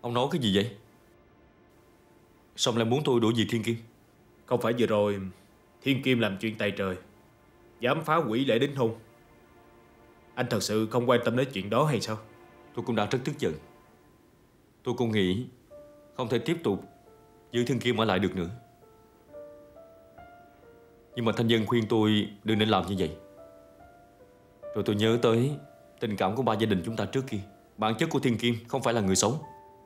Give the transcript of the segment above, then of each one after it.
Ông nói cái gì vậy? Sao ông lại muốn tôi đuổi diệt thiên kim? Không phải vừa rồi Thiên Kim làm chuyện tay trời Dám phá hủy lễ đính hôn. Anh thật sự không quan tâm đến chuyện đó hay sao? Tôi cũng đã rất tức giận. Tôi cũng nghĩ Không thể tiếp tục Giữ thiên kim ở lại được nữa. Nhưng mà thanh dân khuyên tôi Đừng nên làm như vậy. Rồi tôi nhớ tới Tình cảm của ba gia đình chúng ta trước kia. Bản chất của thiên kim không phải là người xấu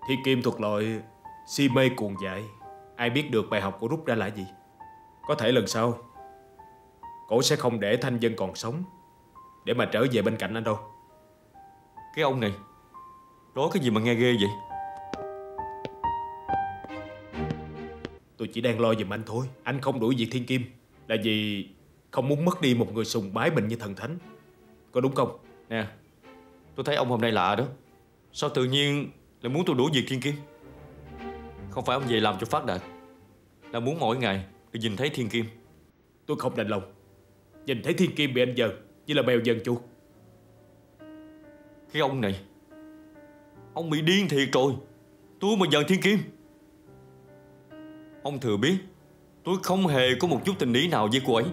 Thiên Kim thuộc loại Si mê cuồng dại. Ai biết được bài học của rút ra là gì. Có thể lần sau Cổ sẽ không để Thanh Dân còn sống Để mà trở về bên cạnh anh đâu. Cái ông này Nói cái gì mà nghe ghê vậy? Tôi chỉ đang lo giùm anh thôi. Anh không đuổi việc Thiên Kim Là vì không muốn mất đi một người sùng bái mình như thần thánh. Có đúng không? Nè Tôi thấy ông hôm nay lạ đó. Sao tự nhiên lại muốn tôi đuổi việc thiên kim. Không phải ông về làm cho phát đạt. Là muốn mỗi ngày được nhìn thấy thiên kim. Tôi không đành lòng. Nhìn thấy Thiên Kim bị anh dần Như là mèo dần chuột. Cái ông này Ông bị điên thiệt rồi. Tôi mà giận thiên kim. Ông thừa biết Tôi không hề có một chút tình ý nào với cô ấy.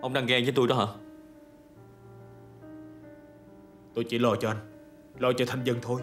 Ông đang ghen với tôi đó hả Tôi chỉ lo cho anh Lo cho Thanh Dân thôi.